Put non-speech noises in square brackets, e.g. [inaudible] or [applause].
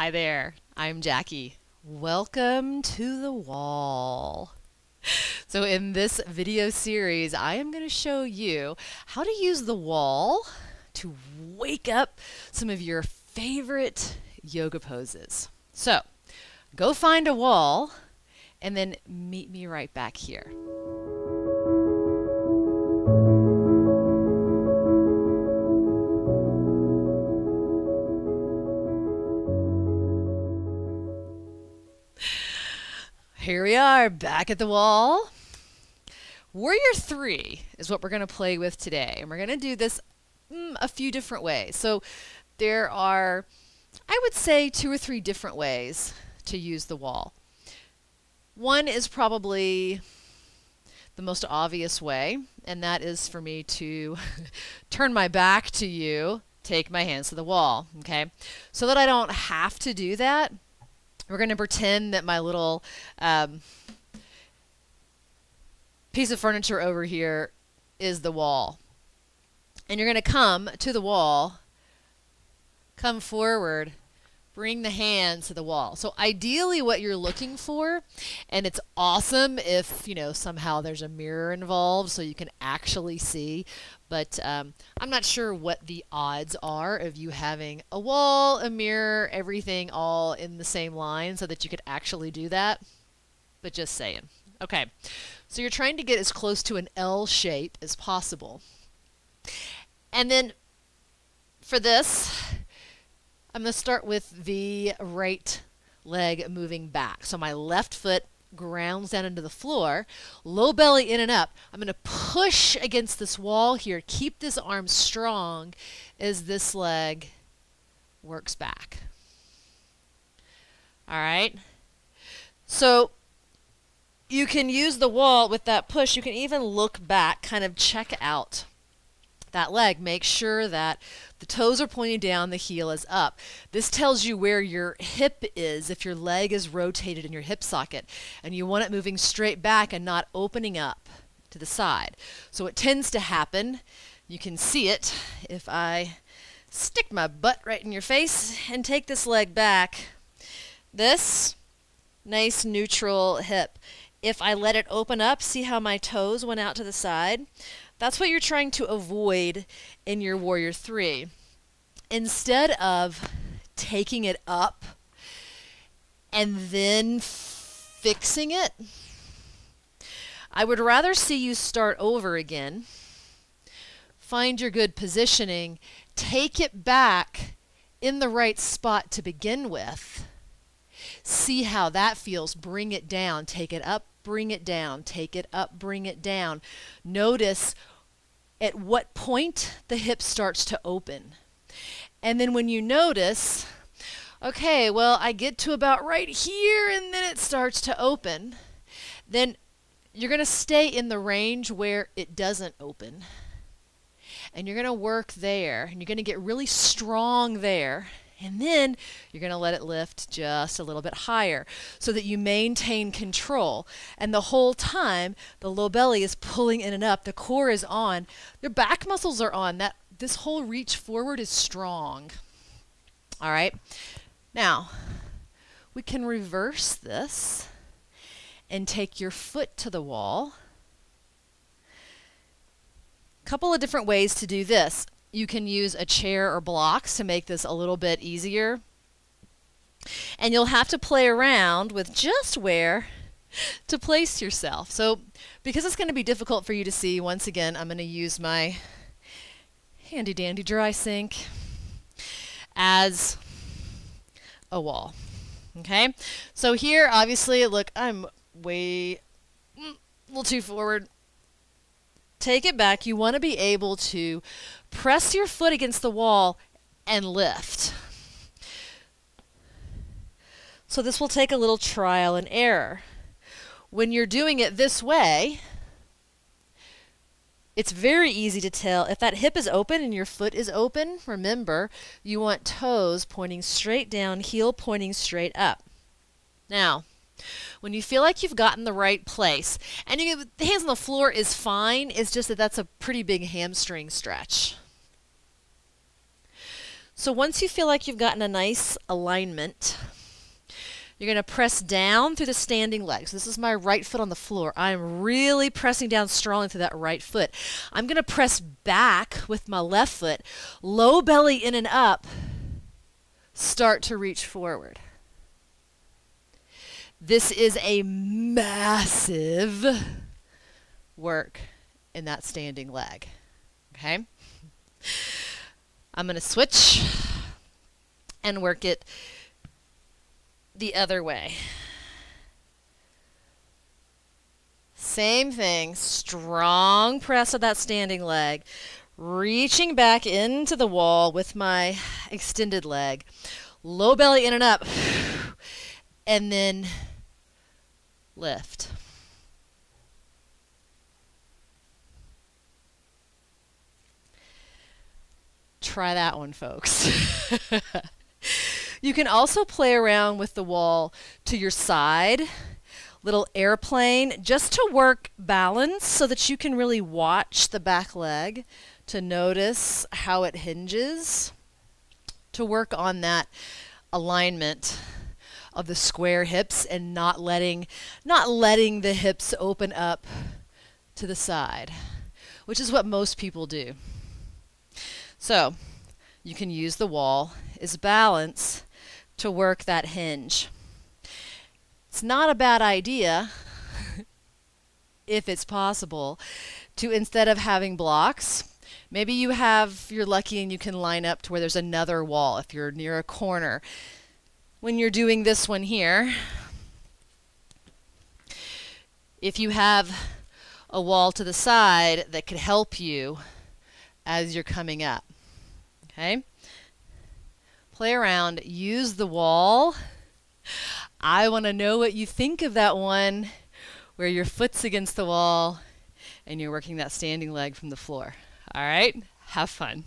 Hi there, I'm Jackie. Welcome to the wall. So in this video series, I am going to show you how to use the wall to wake up some of your favorite yoga poses. So go find a wall and then meet me right back here. Here we are, back at the wall. Warrior 3 is what we're going to play with today. And we're going to do this mm, a few different ways. So there are, I would say, two or three different ways to use the wall. One is probably the most obvious way, and that is for me to [laughs] turn my back to you, take my hands to the wall, okay? So that I don't have to do that, we're going to pretend that my little um, piece of furniture over here is the wall. And you're going to come to the wall, come forward, bring the hands to the wall. So ideally what you're looking for, and it's awesome if, you know, somehow there's a mirror involved so you can actually see, but um, I'm not sure what the odds are of you having a wall, a mirror, everything all in the same line so that you could actually do that. But just saying. Okay, so you're trying to get as close to an L shape as possible. And then for this, I'm going to start with the right leg moving back. So my left foot grounds down into the floor, low belly in and up. I'm going to push against this wall here. Keep this arm strong as this leg works back. All right. So you can use the wall with that push. You can even look back, kind of check out that leg. Make sure that the toes are pointing down, the heel is up. This tells you where your hip is if your leg is rotated in your hip socket. And you want it moving straight back and not opening up to the side. So it tends to happen, you can see it if I stick my butt right in your face and take this leg back. This, nice neutral hip. If I let it open up, see how my toes went out to the side? That's what you're trying to avoid in your Warrior 3. Instead of taking it up and then fixing it, I would rather see you start over again, find your good positioning, take it back in the right spot to begin with. See how that feels. Bring it down. Take it up, bring it down. Take it up, bring it down. Notice at what point the hip starts to open. And then when you notice, okay, well, I get to about right here and then it starts to open, then you're going to stay in the range where it doesn't open. And you're going to work there and you're going to get really strong there. And then you're going to let it lift just a little bit higher so that you maintain control. And the whole time, the low belly is pulling in and up. The core is on. Your back muscles are on. That This whole reach forward is strong. All right. Now, we can reverse this and take your foot to the wall. Couple of different ways to do this you can use a chair or blocks to make this a little bit easier. And you'll have to play around with just where to place yourself. So because it's going to be difficult for you to see, once again, I'm going to use my handy dandy dry sink as a wall. Okay, so here, obviously, look, I'm way mm, a little too forward. Take it back. You want to be able to press your foot against the wall and lift. So this will take a little trial and error. When you're doing it this way, it's very easy to tell if that hip is open and your foot is open. Remember, you want toes pointing straight down, heel pointing straight up. Now, when you feel like you've gotten the right place, and you, the hands on the floor is fine, it's just that that's a pretty big hamstring stretch. So once you feel like you've gotten a nice alignment, you're going to press down through the standing legs. This is my right foot on the floor. I'm really pressing down strongly through that right foot. I'm going to press back with my left foot, low belly in and up, start to reach forward. This is a massive work in that standing leg. Okay? I'm going to switch and work it the other way. Same thing, strong press of that standing leg, reaching back into the wall with my extended leg, low belly in and up, and then lift. Try that one, folks. [laughs] you can also play around with the wall to your side, little airplane, just to work balance so that you can really watch the back leg to notice how it hinges, to work on that alignment of the square hips and not letting not letting the hips open up to the side, which is what most people do. So, you can use the wall as balance to work that hinge. It's not a bad idea [laughs] if it's possible to instead of having blocks Maybe you have, you're lucky and you can line up to where there's another wall if you're near a corner when you're doing this one here, if you have a wall to the side that could help you as you're coming up. Okay? Play around, use the wall. I want to know what you think of that one where your foot's against the wall and you're working that standing leg from the floor. All right? Have fun.